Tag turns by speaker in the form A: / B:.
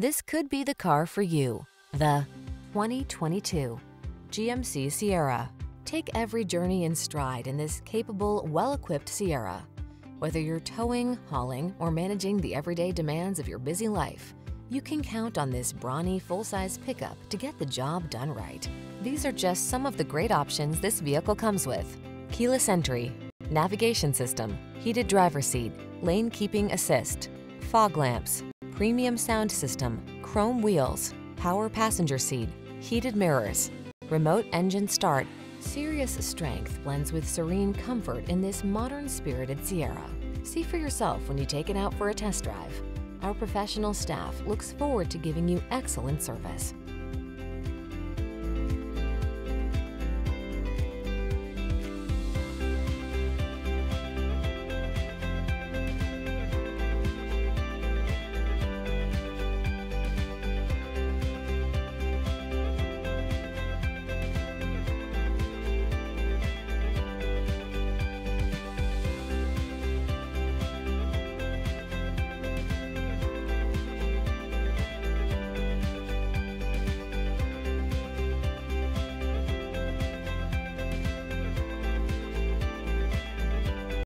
A: This could be the car for you. The 2022 GMC Sierra. Take every journey in stride in this capable, well-equipped Sierra. Whether you're towing, hauling, or managing the everyday demands of your busy life, you can count on this brawny full-size pickup to get the job done right. These are just some of the great options this vehicle comes with. Keyless entry, navigation system, heated driver seat, lane keeping assist, fog lamps, premium sound system, chrome wheels, power passenger seat, heated mirrors, remote engine start. Serious strength blends with serene comfort in this modern spirited Sierra. See for yourself when you take it out for a test drive. Our professional staff looks forward to giving you excellent service.